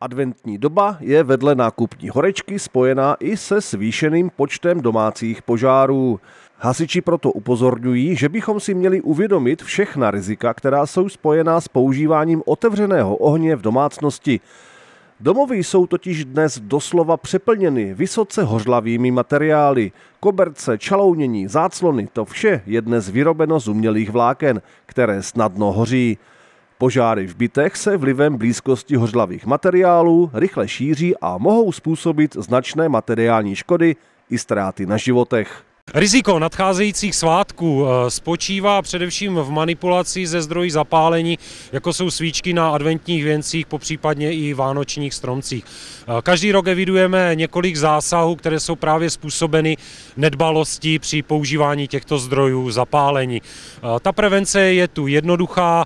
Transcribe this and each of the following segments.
Adventní doba je vedle nákupní horečky spojená i se zvýšeným počtem domácích požárů. Hasiči proto upozorňují, že bychom si měli uvědomit všechna rizika, která jsou spojená s používáním otevřeného ohně v domácnosti. Domovy jsou totiž dnes doslova přeplněny vysoce hořlavými materiály. Koberce, čalounění, záclony, to vše je dnes vyrobeno z umělých vláken, které snadno hoří. Požáry v bytech se vlivem blízkosti hořlavých materiálů rychle šíří a mohou způsobit značné materiální škody i ztráty na životech. Riziko nadcházejících svátků eh, spočívá především v manipulaci ze zdrojí zapálení, jako jsou svíčky na adventních věncích, popřípadně i vánočních stromcích. Eh, každý rok evidujeme několik zásahů, které jsou právě způsobeny nedbalostí při používání těchto zdrojů zapálení. Eh, ta prevence je tu jednoduchá,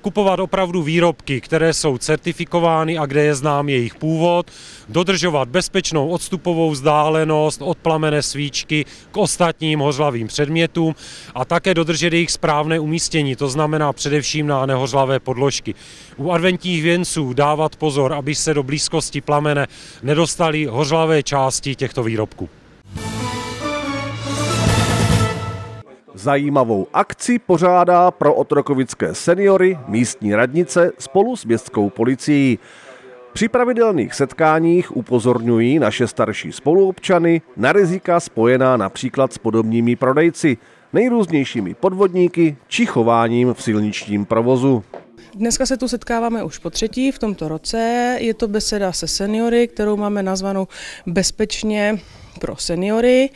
kupovat opravdu výrobky, které jsou certifikovány a kde je znám jejich původ, dodržovat bezpečnou odstupovou vzdálenost od plamené svíčky k ostatním hořlavým předmětům a také dodržet jejich správné umístění, to znamená především na nehořlavé podložky. U adventních věnců dávat pozor, aby se do blízkosti plamene nedostaly hořlavé části těchto výrobků. Zajímavou akci pořádá pro otrokovické seniory místní radnice spolu s městskou policií. Při pravidelných setkáních upozorňují naše starší spoluobčany na rizika spojená například s podobnými prodejci, nejrůznějšími podvodníky či chováním v silničním provozu. Dneska se tu setkáváme už po třetí v tomto roce. Je to beseda se seniory, kterou máme nazvanou Bezpečně pro seniory.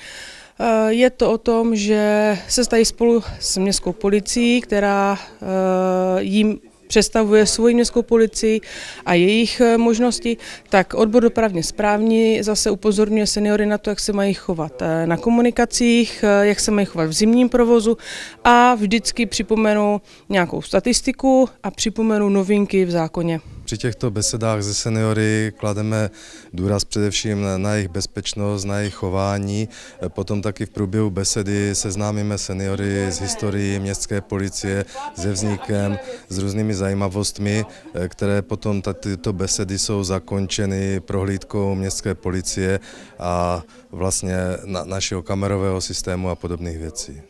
Eh, je to o tom, že se stají spolu s městskou policií, která eh, jim představuje svoji městskou policii a jejich eh, možnosti, tak odbor dopravně správní zase upozorňuje seniory na to, jak se mají chovat eh, na komunikacích, eh, jak se mají chovat v zimním provozu a vždycky připomenu nějakou statistiku a připomenu novinky v zákoně. Při těchto besedách ze seniory klademe důraz především na jejich bezpečnost, na jejich chování. Potom taky v průběhu besedy seznámíme seniory s historií městské policie, se vznikem, s různými zajímavostmi, které potom tyto besedy jsou zakončeny prohlídkou městské policie a vlastně na, našeho kamerového systému a podobných věcí.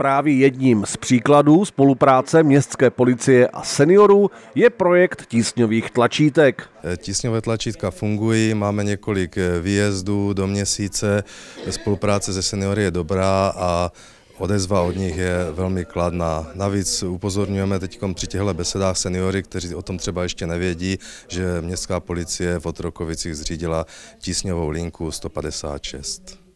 Právě jedním z příkladů spolupráce městské policie a seniorů je projekt tísňových tlačítek. Tísňové tlačítka fungují, máme několik výjezdů do měsíce, spolupráce se seniory je dobrá a odezva od nich je velmi kladná. Navíc upozorňujeme teď při těchto besedách seniory, kteří o tom třeba ještě nevědí, že městská policie v Otrokovicích zřídila tísňovou linku 156.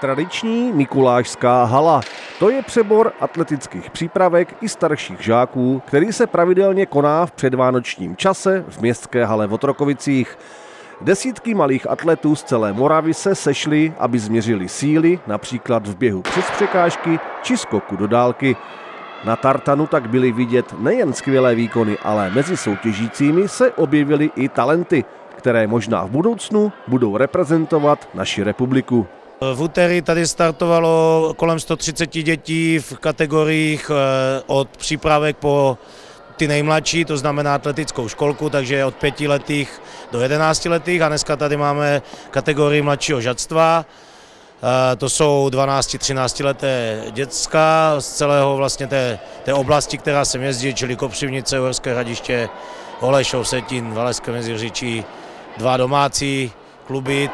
Tradiční Mikulášská hala. To je přebor atletických přípravek i starších žáků, který se pravidelně koná v předvánočním čase v městské hale v Otrokovicích. Desítky malých atletů z celé Moravy se sešly, aby změřili síly, například v běhu přes překážky či skoku do dálky. Na tartanu tak byly vidět nejen skvělé výkony, ale mezi soutěžícími se objevily i talenty, které možná v budoucnu budou reprezentovat naši republiku. V úterý tady startovalo kolem 130 dětí v kategoriích eh, od přípravek po ty nejmladší, to znamená atletickou školku, takže od pětiletých do jedenáctiletých a dneska tady máme kategorii mladšího žadstva. Eh, to jsou 12-13 leté děcka z celého vlastně té, té oblasti, která se jezdí, čili Kopřivnice, Uhorské hradiště, Holešov, Setin, Valeské Meziříčí, dva domácí kluby.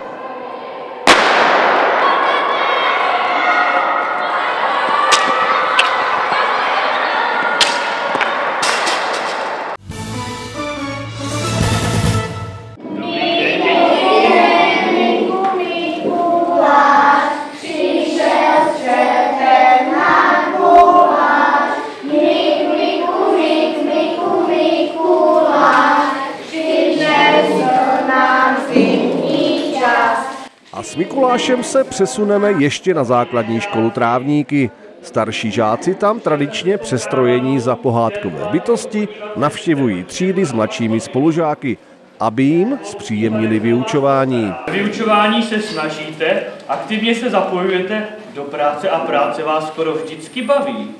A s Mikulášem se přesuneme ještě na základní školu Trávníky. Starší žáci tam tradičně přestrojení za pohádkové bytosti navštěvují třídy s mladšími spolužáky, aby jim zpříjemnili vyučování. Vyučování se snažíte, aktivně se zapojujete do práce a práce vás skoro vždycky baví.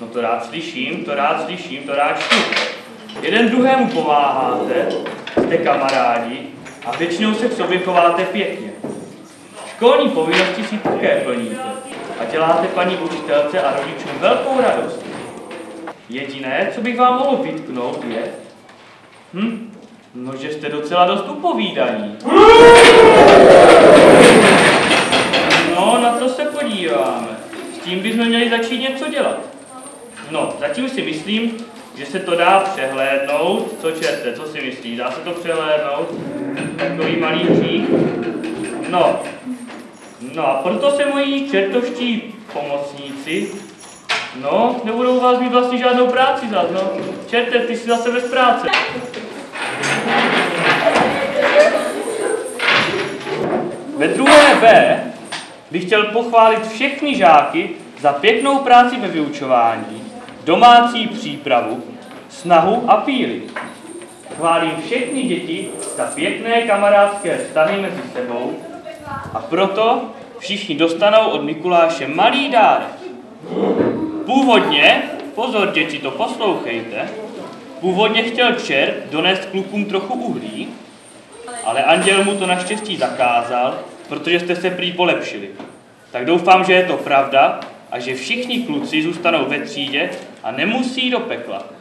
No to rád slyším, to rád slyším, to rád čtu. Jeden druhému pomáháte, jste kamarádi a většinou se k sobě chováte pěkně. Školní povinnosti si také plníte a děláte paní učitelce a rodičům velkou radost. Jediné, co bych vám mohl vytknout, je, hm, no, že jste docela dost upovídaní. No, na to se podíváme. S tím bychom měli začít něco dělat. No, zatím si myslím, že se to dá přehlédnout. Co čerte, co si myslí? Dá se to přehlédnout? Takový malý? No, no a proto se moji čertovští pomocníci, no, nebudou vás mít vlastně žádnou práci zas, no. Čerte, ty jsi zase bez práce. Ve druhé B bych chtěl pochválit všechny žáky za pěknou práci ve vyučování, domácí přípravu, snahu a píly. Chválím všechny děti za pěkné kamarádské vztahy mezi sebou a proto všichni dostanou od Mikuláše malý dárek. Původně, pozor děti, to poslouchejte, původně chtěl čert donést klukům trochu uhlí, ale anděl mu to naštěstí zakázal, protože jste se prý polepšili. Tak doufám, že je to pravda a že všichni kluci zůstanou ve třídě a nemusí do pekla.